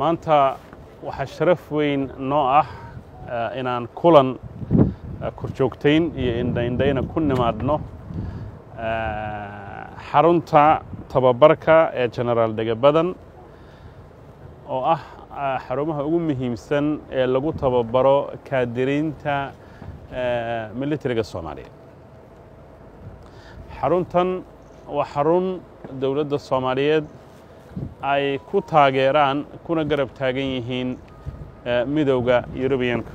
maanta waxaa sharaf weyn noo ah inaan kulan korjoogtayn iyo indhaindhayna ku nimaadno xarunta tababarka ee genaraal degebadan oo ah xarumaha ugu muhiimsan ee lagu tababaro kaadiriinta militariga soomaaliya. Xaruntan waa xarun dowladda soomaaliyeed ay ku taageeraan kuna garab taagan yihiin midowda yurubiyanka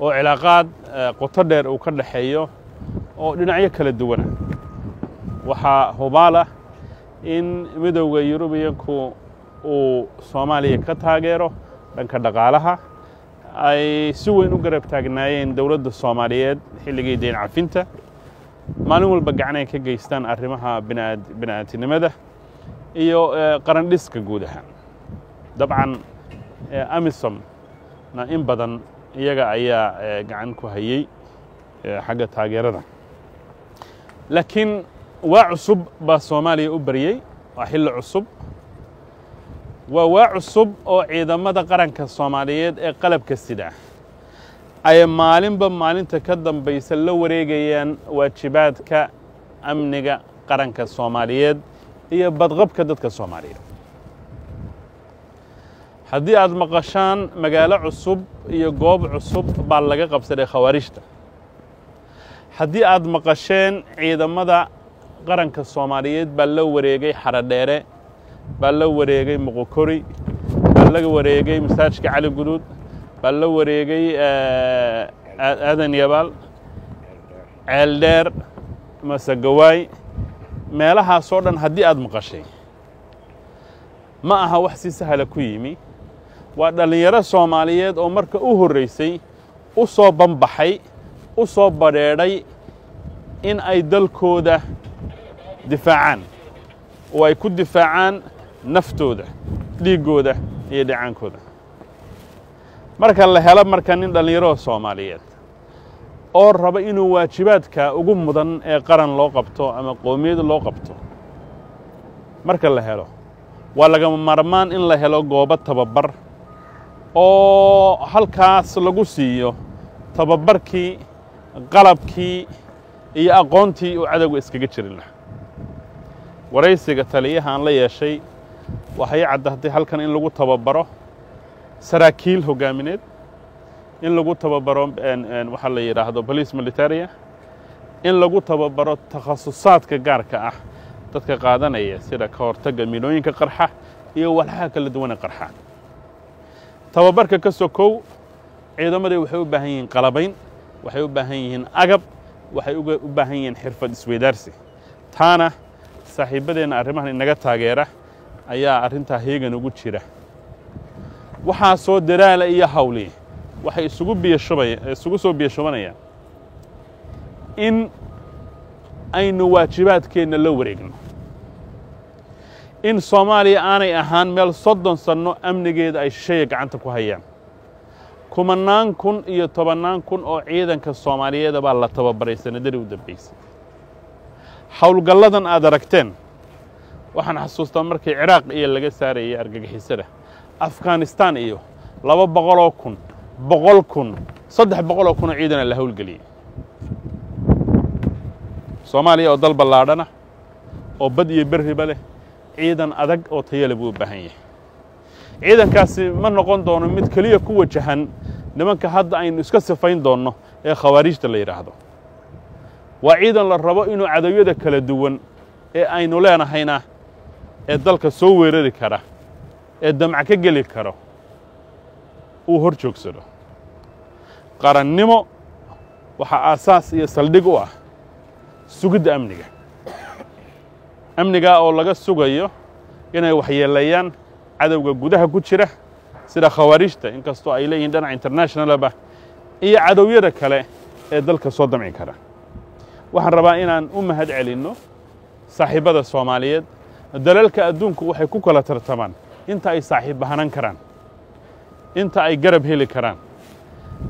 oo cilaaqaad qoto dheer uu ka dhexeeyo oo dhinacyo kala duwana. Waxaa hubaalah in midowda yurubiyanku uu soomaaliya ka taageero dhanka dhaqaalaha ay si weyn u garab taagnaayeen dowladda soomaaliyeed xilligii deyn cafinta. Maalin walba gacanay ka geystaan arrimaha bini'aadinimada iyo qarandhiska guud ahaan. Dabcan amisomna in badan iyaga ayaa gacan ku hayey xagga taageerada. Laakiin waa cusub baa soomaaliya u baryey waa xilli cusub. Waa waa cusub oo ciidamada qaranka soomaaliyeed ee qalabka sida ay maalinba maalinta ka dambaysa la wareegayaan waajibaadka amniga qaranka soomaaliyeed iyo badqabka dadka soomaaliyeed. Haddii aad maqashaan magaalo cusub iyo goob cusub baa laga qabsaday khawaarijta haddii aad maqasheen ciidamada qaranka soomaaliyeed baa la wareegay xarodheere baa la wareegay muqokori baa la wareegay masaajidka cali guduud baa la wareegay aadan yabaal ceeldheer masegawaay meelahaasoo dhan haddii aad maqashay. Ma aha wax si sahla ku yimi. Waa dhallinyaro soomaaliyeed oo marka u horraysay u soo banbaxay u soo badheedhay in ay dalkooda difaacaan. Oo ay ku difaacaan naftooda dhiiggooda iyo dhicaankooda. Marka la helo marka nin dhallinyarada soomaaliyeed oo raba inuu waajibaadka ugu mudan ee qaran loo qabto ama qoomiyad loo qabto. Marka la helo waa lagama maarmaan in la helo goobo tababar oo halkaas lagu siiyo tababarkii qalabkii iyo aqoontii uu cadowga iskaga jiri lahaa. Waraysiga taliyahaan la yeeshay waxay caddahtay halkan in lagu tababaro saraakiil hoggaamineed in lagu tababaro waxaa la yidhaahdo bolice militaria in lagu tababaro takhasusaadka gaarka ah dadka qaadanaya sida ka hortagga milooyinka qarxa iyo walxaha kala duwane qarxa. Tababarka ka sokow ciidamadii waxay u baahan yihiin qalabayn waxay u baahan yihiin agab waxay u baahan yihiin xirfad isweydaarsi. Taana saaxiibbadeenna arrimahan inaga taageera ayaa arrintaa heegan ugu jira. Waxaa soo daraala iyo hawli waxay isugu biyashubaya isugu soo biyashubanayaan. In aynu waajibaadkeenna la wareegno. In soomaaliya aanay ahaan meel soddon sanno amnigeeda ay shisheeya gacanta ku hayaan. Kumannaan kun iyo tobannaan kun oo ciidanka soomaaliyeeda baa la tababaray sanadadii u dambaysay howlgalladan aad aragteen waxaan xasuustaa markii ciraaq iyo laga saarayay argagixisada afghanistaan iyo laba boqoloo kun boqol kun saddex boqoloo kunoo ciidana la howlgeliyey soomaaliya oo dal ballaadhana oo bad iyo berriba leh ciidan adag oo tayale buu u baahan yahay. Ciidankaasi ma noqon doono mid keliya ku wajahan nimanka hadda aynu iska sifayn doonno ee khawaarijta la yidhaahdo waa ciidan la rabo inuu cadowyada kala duwan ee aynu leenahayna ee dalka soo weerari kara ee damca ka geli karo uu hor joogsado. Qarannimo waxaa aasaas iyo saldhig u ah sugidda amniga. Amnigaa oo laga sugayo inay waxyeeleeyaan cadowga gudaha ku jira sida khawaarijta inkastoo ay leeyihiin dhinac internationalaba iyo cadowyada kale ee dalka soo damci kara. Waxaan rabaa inaan u mahad celinno saaxiibbada soomaaliyeed. Dalalka adduunku waxay ku kala tartamaan inta ay saaxiib bahanan karaan inta ay garab heli karaan.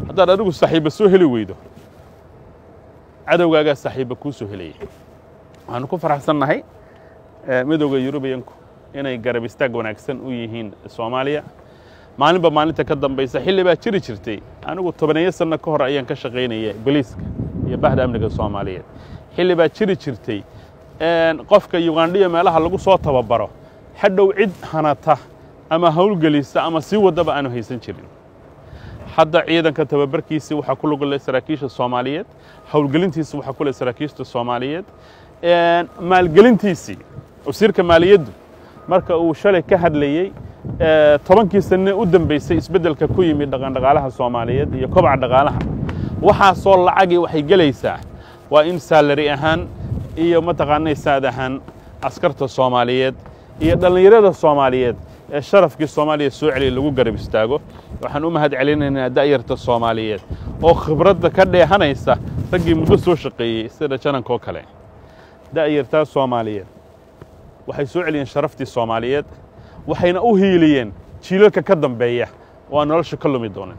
Haddaad adigu saaxiibba soo heli weydo cadowgaagaa saaxiibba kuu soo helaya. Waxaanu ku faraxsannahay midowda yurubiyanku inay garab istaag wanaagsan u yihiin soomaaliya. Maalinba maalinta ka dambaysa xilli baa jiri jirtay. Anigu tobaneeyo sanno ka hor ayaan ka shaqaynaya boliiska iyo bahda amniga soomaaliyeed. Xilli baa jiri jirtay. Qofka yugandhiya meelaha lagu soo tababaro hadhow cid hanata ama howlgelisa ama sii waddaba aanu haysan jirin. Hadda ciidanka tababarkiisii waxaa ku lugulay saraakiisha soomaaliyeed howlgelintiisi waxaa ku leh saraakiishta soomaaliyeed. Maalgelintiisii wasiirka maaliyaddu marka uu shalay ka hadlayey tobankii sanne u dambaysay isbeddelka ku yimid dhaqandhaqaalaha soomaaliyeed iyo kobaca dhaqaalaha. Waxaasoo lacagii waxay gelaysaa. Waa in saalari ahaan iyo mataqaanay saad ahaan askarta soomaaliyeed iyo dhallinyarada soomaaliyeed ee sharafkii soomaaliya soo celiyay lagu garab istaago waxaan u mahad celinaynaa da'yarta soomaaliyeed oo khibradda ka dheehanaysa raggii muddo soo shaqeeyey sida janankoo kale. Da'yartaa soomaaliyeed waxay soo celiyeen sharaftii soomaaliyeed waxayna u hiiliyeen jiilalka ka dambeeya. Oo aan nolosha ka lumi doonin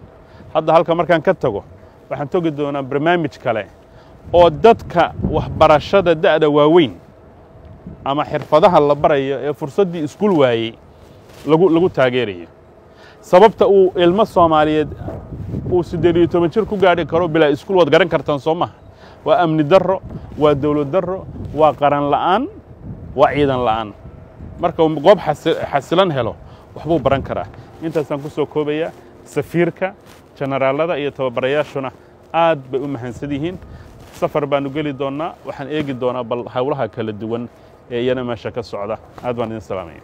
hadda halka markaan ka tago waxaan togi doonaa barnaamij kale oo dadka waxbarashada da'da waaweyn ama xirfadaha la barayo ee fursaddii iskuul waayey lagu taageerayo sababta uu ilmo soomaaliyeed uu siddeed iyo toban jir ku gaadhi karo bilaa iskuul waad garan kartaan soo maha. Waa amni darro waa dawlad darro waa qaran la'aan waa ciidan la'aan. Marka goob xasilan helo waxbuu baran karaa. Intaasaan ku soo koobayaa safiirka jenaraalada iyo tababarayaashuna aad bay u mahadsan yihiin. Safar baanu geli doonnaa waxaan eegi doonaa bal howlaha kala duwan ee iyana meesha ka socda. Aad baan idin salaamaya